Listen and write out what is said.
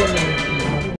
Luna.